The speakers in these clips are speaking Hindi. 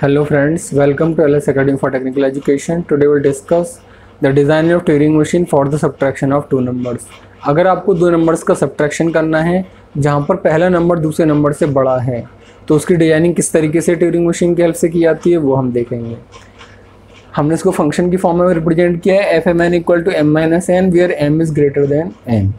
Hello friends, welcome to LS Academy for Technical Education. Today we'll discuss the design of Turing machine for the subtraction of two numbers. अगर आपको दो नंबर्स का सब्ट्रैक्शन करना है जहाँ पर पहला नंबर दूसरे नंबर से बड़ा है तो उसकी डिज़ाइनिंग किस तरीके से ट्यूरिंग मशीन की हेल्प से की जाती है वो हम देखेंगे हमने इसको फ़ंक्शन की फॉर्म में रिप्रेजेंट किया है F M N equal to M minus N where M is greater than N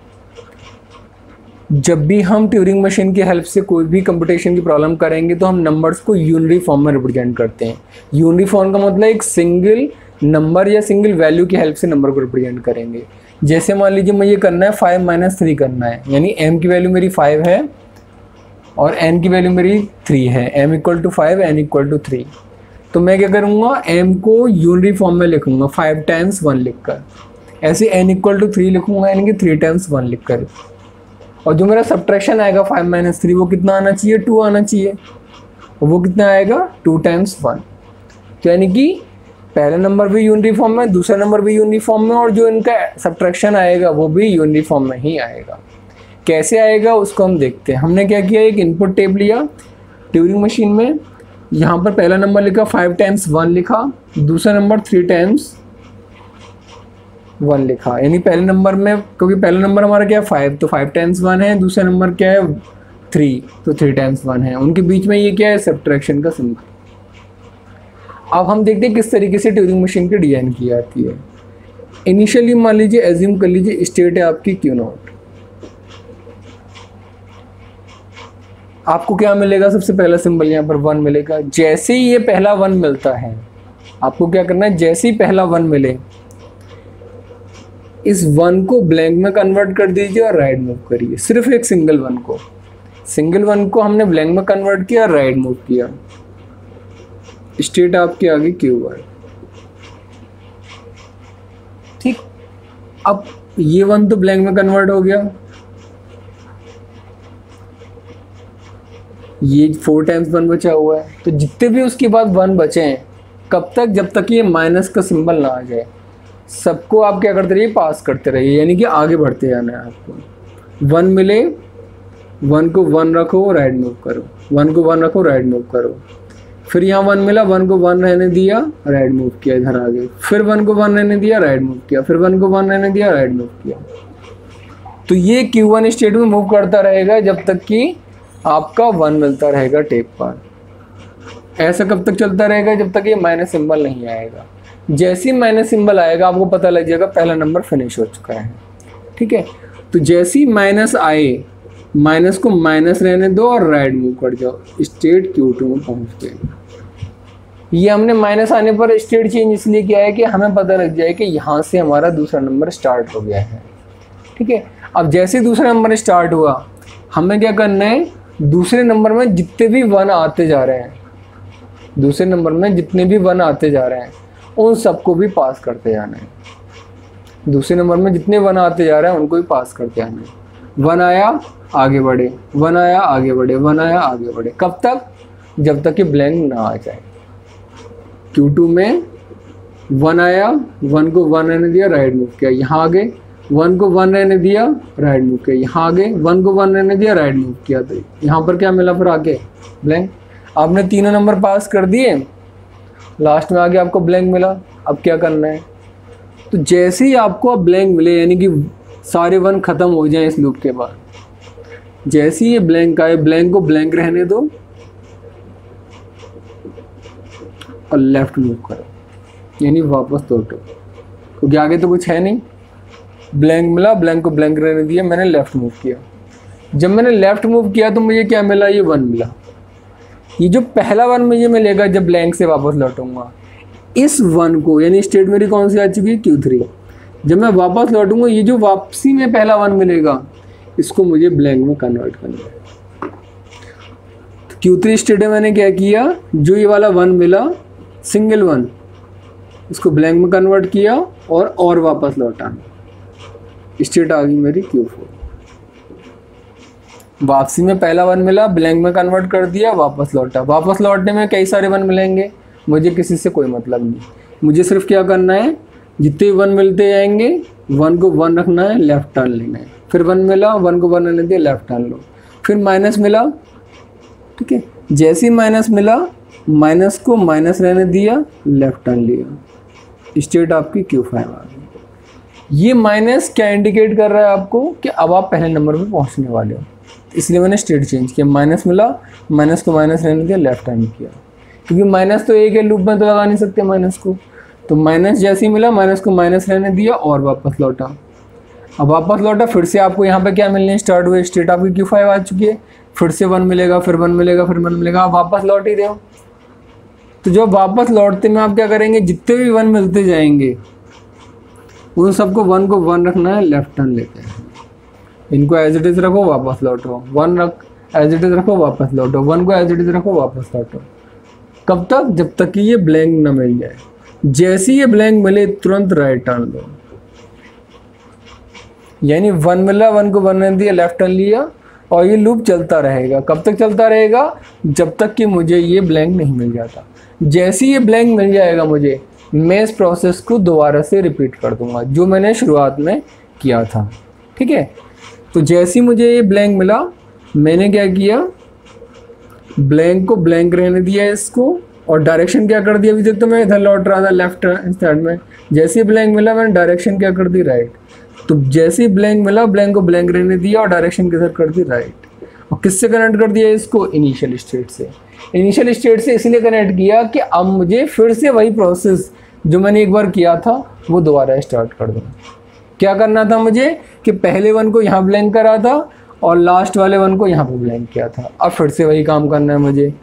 जब भी हम ट्यूरिंग मशीन की हेल्प से कोई भी कंप्यूटेशन की प्रॉब्लम करेंगे तो हम नंबर्स को यूनरी फॉर्म में रिप्रेजेंट करते हैं। यूनरी फॉर्म का मतलब एक सिंगल नंबर या सिंगल वैल्यू की हेल्प से नंबर को रिप्रेजेंट करेंगे। जैसे मान लीजिए मुझे करना है फाइव माइनस थ्री करना है। यानी एम की वैल्यू मेरी फाइव है और एन की वैल्यू मेरी थ्री है। M equal to five N equal to three तो मैं क्या करूँगा? एम को यूनरी फॉर्म में लिखूँगा। फाइव टाइम्स वन लिख कर ऐसे एन इक्वल टू थ्री लिखूँगा, यानी कि थ्री टाइम्स वन लिख कर और जो मेरा सब्ट्रैक्शन आएगा फाइव माइनस थ्री वो कितना आना चाहिए? टू आना चाहिए। वो कितना आएगा? टू टाइम्स वन तो यानी कि पहला नंबर भी यूनिफॉर्म में, दूसरा नंबर भी यूनिफॉर्म में, और जो इनका सब्ट्रैक्शन आएगा, वो भी यूनिफॉर्म में ही आएगा। कैसे आएगा, उसको हम देखते हैं। हमने क्या किया? एक इनपुट टेप लिया ट्यूरिंग मशीन में। यहाँ पर पहला नंबर लिखा फाइव टाइम्स वन लिखा। दूसरा नंबर थ्री टाइम्स वन लिखा। यानी पहले नंबर में, क्योंकि पहला नंबर हमारा क्या है? फाइव तो फाइव टाइम्स वन है, दूसरा नंबर क्या है? थ्री तो थ्री टाइम्स वन है। उनके बीच में ये क्या है? सब्ट्रैक्शन का सिंबल अब हम देखते हैं किस तरीके से ट्यूरिंग मशीन की डिज़ाइन की जाती है। इनिशियली मान लीजिए एज्यूम कर लीजिए स्टेट है आपकी क्यू नोट आपको क्या मिलेगा? सबसे पहला सिंबल यहाँ पर वन मिलेगा। जैसे ही ये पहला वन मिलता है, आपको क्या करना है? जैसे ही पहला वन मिले इस वन को ब्लैंक में कन्वर्ट कर दीजिए और राइट मूव करिए। सिर्फ़ एक सिंगल वन को। सिंगल वन को हमने ब्लैंक में कन्वर्ट किया और राइट मूव किया। स्टेट आपके आगे क्यू वन ठीक? अब ये वन तो ब्लैंक में कन्वर्ट हो गया। ये फोर टाइम्स वन बचा हुआ है। तो जितने भी उसके बाद वन बचे हैं, कब तक? जब तक ये माइनस का सिंबल ना आ जाए। सबको आप क्या करते रहिए पास करते रहिए, यानी कि आगे बढ़ते जाना है आपको। वन मिले, वन को वन रखो राइट मूव करो। वन को वन रखो राइट मूव करो। फिर यहाँ वन मिला, वन को वन रहने दिया राइट मूव किया इधर आगे। फिर वन को वन रहने दिया राइट मूव किया। फिर वन को वन रहने दिया राइट मूव किया। तो ये क्यू वन स्टेट में मूव करता रहेगा जब तक कि आपका वन मिलता रहेगा टेप पर। ऐसा कब तक चलता रहेगा? जब तक ये माइनस सिंबल नहीं आएगा। जैसे ही माइनस सिंबल आएगा, आपको पता लग जाएगा पहला नंबर फिनिश हो चुका है। ठीक है? तो जैसे ही माइनस आए माइनस को माइनस रहने दो और राइट मूव कर जाओ स्टेट क्यू टू में पहुँच गए। ये हमने माइनस आने पर स्टेट चेंज इसलिए किया है कि हमें पता लग जाए कि यहाँ से हमारा दूसरा नंबर स्टार्ट हो गया है। ठीक है? अब जैसे दूसरा नंबर स्टार्ट हुआ, हमें क्या करना है? दूसरे नंबर में जितने भी वन आते जा रहे हैं, दूसरे नंबर में जितने भी वन आते जा रहे हैं उन सबको भी पास करते जाना है। दूसरे नंबर में जितने वन आते जा रहे हैं, उनको भी पास करते जाना है। वन आया, आगे बढ़े। वन आया, आगे बढ़े। वन आया, आगे बढ़े। कब तक? जब तक कि ब्लैंक ना आ जाए। Q2 में वन आया, वन को वन रहने दिया राइट मूव किया। यहाँ आगे, वन को वन रहने दिया राइट मूव किया। यहाँ आगे, वन को वन रहने दिया राइट मूव किया। तो यहाँ पर क्या मिला फिर आगे? ब्लैंक आपने तीनों नंबर पास कर दिए। लास्ट में आगे आपको ब्लैंक मिला। अब क्या करना है? तो जैसे ही आपको अब ब्लैंक मिले, यानी कि सारे वन ख़त्म हो जाए इस लूप के बाद, जैसे ही ये ब्लैंक आए ब्लैंक को ब्लैंक रहने दो और लेफ़्ट मूव करो। यानी वापस लौटो क्योंकि आगे तो कुछ है नहीं। ब्लैंक मिला ब्लैंक को ब्लैंक रहने दिया, मैंने लेफ़्ट मूव किया। जब मैंने लेफ़्ट मूव किया तो मुझे क्या मिला? ये वन मिला। ये जो पहला वन मुझे मिलेगा जब ब्लैंक से वापस लौटूँगा। इस वन को, यानी स्टेट मेरी कौन सी आ चुकी है? क्यू थ्री जब मैं वापस लौटूँगा, ये जो वापसी में पहला वन मिलेगा, इसको मुझे ब्लैंक में कन्वर्ट करना है। क्यू थ्री स्टेट में मैंने क्या किया? जो ये वाला वन मिला सिंगल वन इसको ब्लैंक में कन्वर्ट किया और और वापस लौटा। स्टेट आ गई मेरी क्यू फोर वापसी में पहला वन मिला ब्लैंक में कन्वर्ट कर दिया, वापस लौटा। वापस लौटने में कई सारे वन मिलेंगे। मुझे किसी से कोई मतलब नहीं। मुझे सिर्फ़ क्या करना है, जितने वन मिलते जाएँगे, वन को वन रखना है लेफ़्ट टर्न लेना है। फिर वन मिला, वन को वन रहने दिया लेफ़्ट टर्न लो। फिर माइनस मिला, ठीक है? जैसे ही माइनस मिला माइनस को माइनस रहने दिया लेफ़्ट टर्न लिया। स्टेट आपकी क्यू फाइव आ गई। ये माइनस क्या इंडिकेट कर रहा है आपको कि अब आप पहले नंबर पर पहुँचने वाले हो। इसलिए मैंने स्टेट चेंज किया। माइनस मिला माइनस को माइनस रहने दिया लेफ़्ट टर्न किया। क्योंकि माइनस तो एक है लूप में तो लगा नहीं सकते माइनस को। तो माइनस जैसे ही मिला माइनस को माइनस रहने दिया और वापस लौटा। अब वापस लौटा, फिर से आपको यहाँ पे क्या मिलने स्टार्ट हुए? स्टेट आपकी क्यू फाइव आ चुकी है। फिर से वन मिलेगा, फिर वन मिलेगा, फिर वन मिलेगा। आप वापस लौट ही रहे हो। तो जब वापस लौटते में आप क्या करेंगे? जितने भी वन मिलते जाएँगे, उन सबको वन को वन रखना है लेफ़्ट टर्न लेते हैं। इनको एज इट इज़ रखो, वापस लौटो। वन रख एज इट इज़ रखो, वापस लौटो। वन को एज इट इज़ रखो, वापस लौटो। कब तक? जब तक कि ये ब्लैंक ना मिल जाए। जैसे ये ब्लैंक मिले, तुरंत राइट टर्न लो। यानी वन मिला वन को वन दिया लेफ़्ट टर्न लिया, और ये लूप चलता रहेगा। कब तक चलता रहेगा? जब तक कि मुझे ये ब्लैंक नहीं मिल जाता। जैसे ये ब्लैंक मिल जाएगा मुझे, मैं इस प्रोसेस को दोबारा से रिपीट कर दूँगा, जो मैंने शुरुआत में किया था। ठीक है? तो जैसे ही मुझे ये ब्लैंक मिला, मैंने क्या किया? ब्लैंक को ब्लैंक रहने दिया इसको, और डायरेक्शन क्या कर दिया? अभी तक तो मैं इधर लौट रहा था लेफ़्ट साइड में। जैसे ही ब्लैंक मिला, मैंने डायरेक्शन क्या कर दी? राइट तो जैसे ही ब्लैंक मिला ब्लैंक को ब्लैंक रहने दिया, और डायरेक्शन किधर कर दी राइट और किससे कनेक्ट कर दिया इसको? इनिशियल स्टेट से। इनिशियल स्टेट से इसलिए कनेक्ट किया कि अब मुझे फिर से वही प्रोसेस जो मैंने एक बार किया था, वो दोबारा स्टार्ट कर दूँ क्या करना था मुझे कि पहले वन को यहाँ ब्लैंक करा था और लास्ट वाले वन को यहाँ पर ब्लैंक किया था। अब फिर से वही काम करना है मुझे।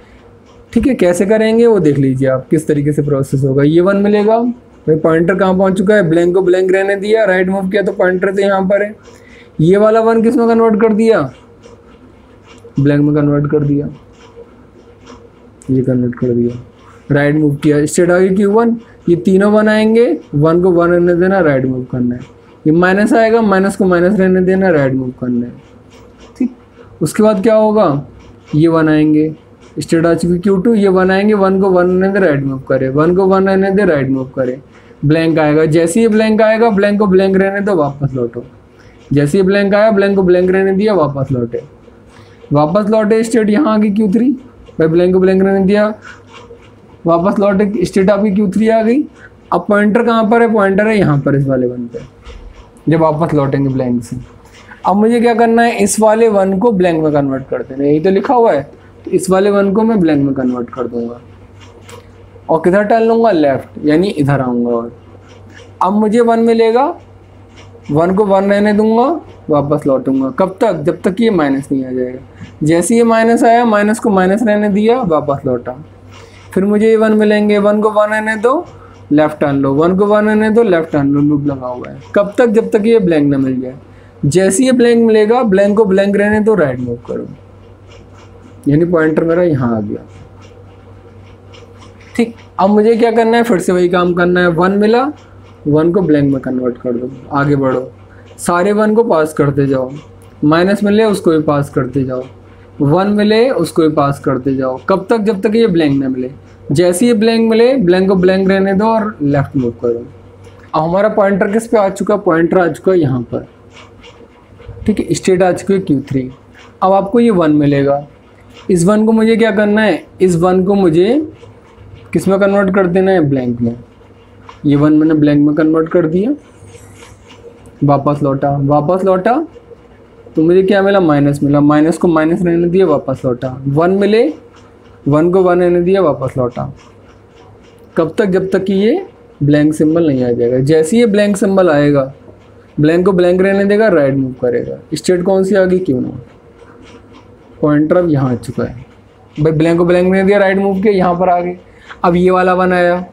ठीक है, कैसे करेंगे वो देख लीजिए आप, किस तरीके से प्रोसेस होगा। ये वन मिलेगा। भाई पॉइंटर कहाँ पहुँच चुका है? ब्लैंक को ब्लैंक रहने दिया राइट मूव किया तो पॉइंटर तो यहाँ पर है। ये वाला वन किसमें कन्वर्ट कर दिया? ब्लैंक में कन्वर्ट कर दिया। ये कन्वर्ट कर दिया। राइट मूव किया। स्टेट आगे क्यू वन ये तीनों वन आएँगे। वन को वन रहने देना राइट मूव करना है। ये माइनस आएगा माइनस को माइनस रहने देना राइट मूव करना है। ठीक? उसके बाद क्या होगा? ये वन आएँगे। स्टेट आ चुकी क्यू टू ये वन आएँगे वन को वन रहने दे राइट मूव करे। वन को वन रहने दे राइट मूव करे। ब्लैंक आएगा। जैसे ही ब्लैंक आएगा ब्लैंक को ब्लैंक रहने दो, वापस लौटो। जैसे ही ब्लैंक आया ब्लैंक को ब्लैंक रहने दिया, वापस लौटे। वापस लौटे स्टेट यहाँ आ गई क्यू थ्री भाई ब्लैंक को ब्लैंक रहने दिया। वापस लौटे स्टेट आपकी क्यू थ्री आ गई। अब पॉइंटर कहाँ पर है? पॉइंटर है यहाँ पर इस वाले वन पे। जब वापस लौटेंगे ब्लैंक से। अब मुझे क्या करना है? इस वाले वन को ब्लैंक में कन्वर्ट कर देना यही तो लिखा हुआ है। तो इस वाले वन को मैं ब्लैंक में कन्वर्ट कर दूँगा। और किधर टर्न लूँगा? लेफ़्ट यानी इधर आऊँगा और। अब मुझे वन मिलेगा। वन को वन रहने दूँगा, वापस लौटूँगा। कब तक? जब तक ये माइनस नहीं आ जाएगा। जैसे ये माइनस आया माइनस को माइनस रहने दिया, वापस लौटा। फिर मुझे ये वन मिलेंगे। वन को वन रहने दो। लेफ़्ट टर्न लो वन को वन रहने दो लेफ़्ट टर्न लो लूप लगा हुआ है। कब तक? जब तक ये ब्लैंक ना मिल जाए। जैसे ये ब्लैंक मिलेगा ब्लैंक को ब्लैंक रहने दो राइट मूव करो। यानी पॉइंटर मेरा यहाँ आ गया। ठीक, अब मुझे क्या करना है? फिर से वही काम करना है। वन मिला वन को ब्लैंक में कन्वर्ट कर दो। आगे बढ़ो। सारे वन को पास करते जाओ। माइनस मिले, उसको भी पास करते जाओ। वन मिले, उसको भी पास करते जाओ। कब तक? जब तक ये ब्लैंक ना मिले। जैसे ये ब्लैंक मिले ब्लैंक को ब्लैंक रहने दो और लेफ़्ट मूव करो। अब हमारा पॉइंटर किस पे आ चुका है? पॉइंटर आ चुका है यहाँ पर। ठीक है स्टेट आ चुकी है क्यू थ्री अब आपको ये वन मिलेगा। इस वन को मुझे क्या करना है? इस वन को मुझे किसमें कन्वर्ट कर देना है? ब्लैंक में। ये वन मैंने ब्लैंक में कन्वर्ट कर दिया। वापस लौटा। वापस लौटा तो मुझे क्या मिला? माइनस मिला। माइनस को माइनस रहने दिया, वापस लौटा। वन मिले वन को वन रहने दिया, वापस लौटा। कब तक, जब तक कि ये ब्लैंक सिंबल नहीं आ जाएगा। जैसे ये ब्लैंक सिंबल आएगा ब्लैंक को ब्लैंक रहने देगा राइट मूव करेगा। स्टेट कौन सी आ गई? क्यों ना। पॉइंटर अब यहाँ आ चुका है। भाई ब्लैंक को ब्लैंक में दिया राइट मूव किया, यहाँ पर आ गए। अब ये वाला वन आया।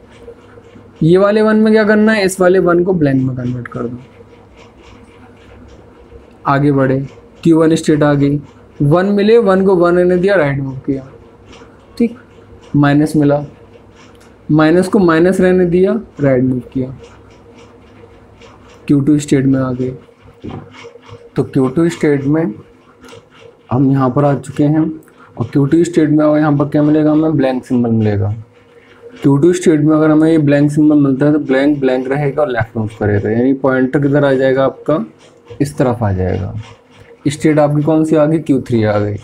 ये वाले वन में क्या करना है? इस वाले वन को ब्लैंक में कन्वर्ट कर दो। आगे बढ़े। क्यू वन स्टेट आ गई। वन मिले, वन को वन ने दिया राइट मूव किया। ठीक। माइनस मिला। माइनस को माइनस रहने दिया राइट मूव किया। क्यू टू स्टेट में आ गए। तो क्यू टू स्टेट में हम यहाँ पर आ चुके हैं। और क्यू टू स्टेट में यहाँ पर क्या मिलेगा हमें? ब्लैंक सिंबल मिलेगा। क्यू टू स्टेट में अगर हमें ये ब्लैंक सिंबल मिलता है तो ब्लैंक ब्लैंक रहेगा और लेफ़्ट मूव करेगा यानी पॉइंटर किधर आ जाएगा आपका? इस तरफ़ आ जाएगा। स्टेट आपकी कौन सी आ गई? क्यू थ्री आ गई।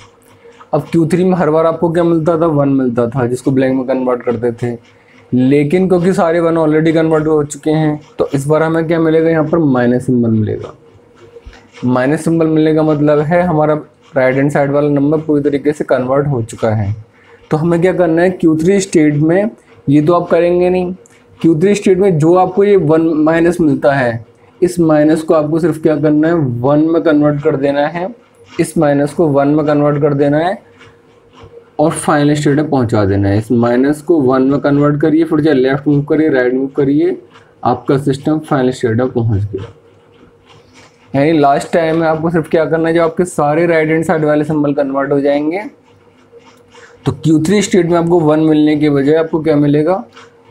अब क्यू थ्री में हर बार आपको क्या मिलता था? वन मिलता था, जिसको ब्लैंक में कन्वर्ट करते थे। लेकिन क्योंकि सारे वन ऑलरेडी कन्वर्ट हो चुके हैं तो इस बार हमें क्या मिलेगा? यहाँ पर माइनस सिंबल मिलेगा। माइनस सिंबल मिलने का मतलब है, हमारा राइट हैंड साइड वाला नंबर पूरी तरीके से कन्वर्ट हो चुका है। तो हमें क्या करना है? क्यू थ्री स्टेट में ये तो आप करेंगे नहीं। क्यू थ्री स्टेट में जो आपको ये वन माइनस मिलता है, इस माइनस को आपको सिर्फ़ क्या करना है? वन में कन्वर्ट कर देना है। इस माइनस को वन में कन्वर्ट कर देना है और फाइनल स्टेट में पहुँचा देना है। इस माइनस को वन में कन्वर्ट करिए, फिर चाहे लेफ़्ट मूव करिए राइट मूव करिए, आपका सिस्टम फाइनल स्टेट में पहुँच गया। यानी लास्ट टाइम में आपको सिर्फ़ क्या करना है, जब आपके सारे राइट हैंड साइड वाले सिंबल कन्वर्ट हो जाएँगे तो Q3 स्टेट में आपको वन मिलने के बजाय आपको क्या मिलेगा?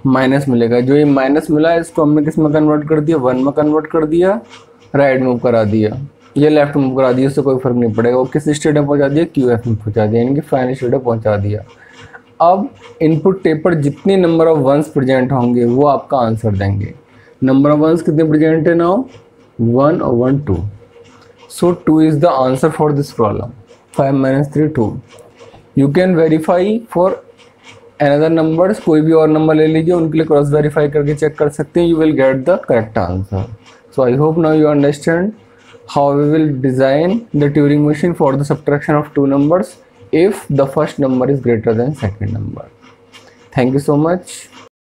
माइनस मिलेगा। जो ये माइनस मिला, इसको हमने किसमें कन्वर्ट कर दिया? वन में कन्वर्ट कर दिया राइट मूव करा दिया। ये लेफ़्ट मूव करा दिया, उससे कोई फ़र्क नहीं पड़ेगा। वो किस स्टेट में पहुँचा दिया? क्यू एफ़ में पहुँचा दिया, यानी कि फाइनल स्टेट में पहुँचा दिया। अब इनपुट टेप पर जितने नंबर ऑफ़ वंस प्रेजेंट होंगे, वो आपका आंसर देंगे। नंबर ऑफ़ वंस कितने प्रेजेंट है नाउ वन और one two so two is the answer for this problem five minus three two you can verify for another numbers कोई भी और नंबर ले लीजिए, उनके लिए क्रॉस वेरीफाई करके चेक कर सकते हैं। You will get the correct answer so I hope now you understand how we will design the Turing machine for the subtraction of two numbers if the first number is greater than second number. Thank you so much.